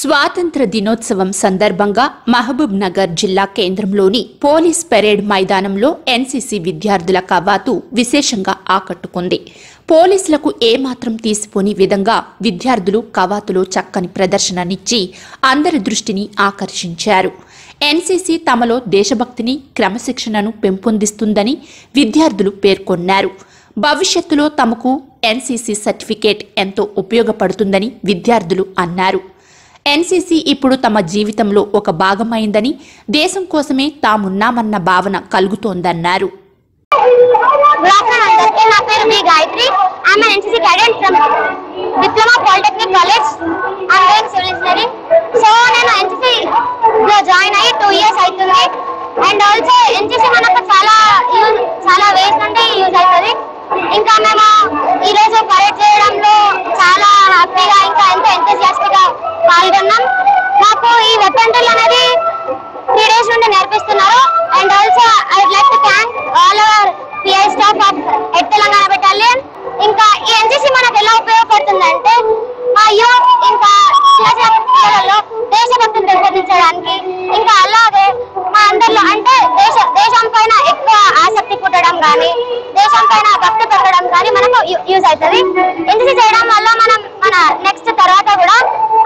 స్వాతంత్ర దినోత్సవం సందర్భంగా మహబూబ్ నగర్ జిల్లా కేంద్రంలోని పోలీస్ పెరేడ్ మైదానంలో ఎన్సీసీ విద్యార్థుల కవాతు విశేషంగా ఆకట్టుకుంది. పోలీసులకు ఏమాత్రం తీసిపోని విధంగా విద్యార్థులు కవాతులో చక్కని ప్రదర్శననిచ్చి అందరి దృష్టిని ఆకర్షించారు. ఎన్సీసీ తమలో దేశభక్తిని క్రమశిక్షణను పెంపొందిస్తుందని విద్యార్థులు పేర్కొన్నారు. భవిష్యత్తులో తమకు ఎన్సీసీ సర్టిఫికేట్ ఎంతో ఉపయోగపడుతుందని విద్యార్థులు అన్నారు. ఎన్సీసీ ఇప్పుడు తమ జీవితంలో ఒక భాగమైందని దేశం కోసమే తామున్నామన్న భావన కలుగుతోందన్నారు. గుడ్ నా పేరు B Gayathri. I'm NCC cadet from diploma polytechnic college I'm doing civil engineering so నేను ఎన్సీసీ లో జాయిన్ అయ్యి టూ ఇయర్స్ అవుతుంది. అండ్ ఆల్సో ఎన్సీసీ మనకు చాలా యూజ్ చాలా వేస్ నుండి యూజ్ అవుతుంది. ఇంకా మేము ఈ రోజు పరేడ్ చేయడంలో చాలా హ్యాపీగా ఇంకా ఎంతో ఎంతజియాస్టిక్గా పాల్గొన్నాం మాకు ఈ వెపన్ అనేది త్రీ డేస్ నుండి నేర్పిస్తున్నారు. And also I would like to thank all our PI staff of at Telangana battalion ఇంకా ఈ ఎన్సీసీ మనకు ఎలా ఉపయోగపడుతుందంటే మా యూత్ ఇంకా చిన్న చిన్న పిల్లలలో దేశభక్తిని పెంపొందించడానికి ఇంకా అలాగే మా అందరిలో అంటే దేశ దేశం పైన ఎక్కువ ఆసక్తి పుట్టడం కానీ దేశం పైన భక్తి పెరగడం కానీ మనకు యూజ్ అవుతుంది. ఎన్సీసీ చేయడం వల్ల మన మన నెక్స్ట్ తర్వాత కూడా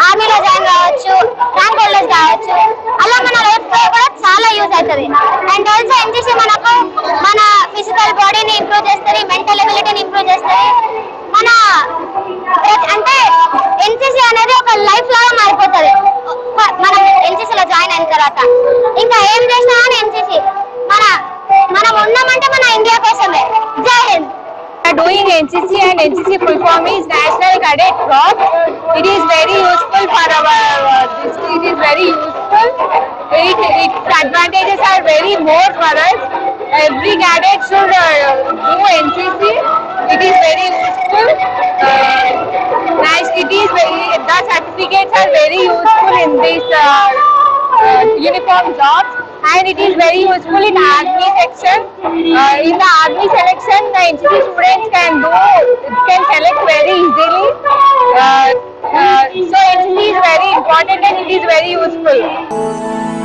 ఆర్మీలో జాయిన్ కావచ్చు ర్యాంక్ హోల్డర్స్ కావచ్చు అలా మన లైఫ్లో కూడా చాలా యూజ్ అవుతుంది అండ్ ఆల్సో ఎన్సీసీ మనకు? మన ఫిజికల్ బాడీని ఇంప్రూవ్ చేస్తుంది మెంటల్ ఎబిలిటీని ఇంప్రూవ్ చేస్తుంది. మన అంటే ఎన్సీసీ అనేది ఒక లైఫ్ లాగా మారిపోతుంది. మనం ఎన్సీసీలో జాయిన్ అయిన తర్వాత. ఇంకా ఏం చేసినా అని ఎన్సీసీ మన మనం ఉన్నామంటే మన ఇండియా కోసమే. జై Hind. Are doing NCC and NCC full form is National Cadet Corps. It is very useful for our, uh, it is very useful. It, its advantages are very more for us. Every cadet should uh, do NCC. It is very useful. Uh, nice. It is very, the certificates are very useful in this uh, uh, uniform jobs and it is very useful in army section. Uh, in the army selection, the NCC students can do can select very easily. Uh, uh, so NCC is very important and it is very useful.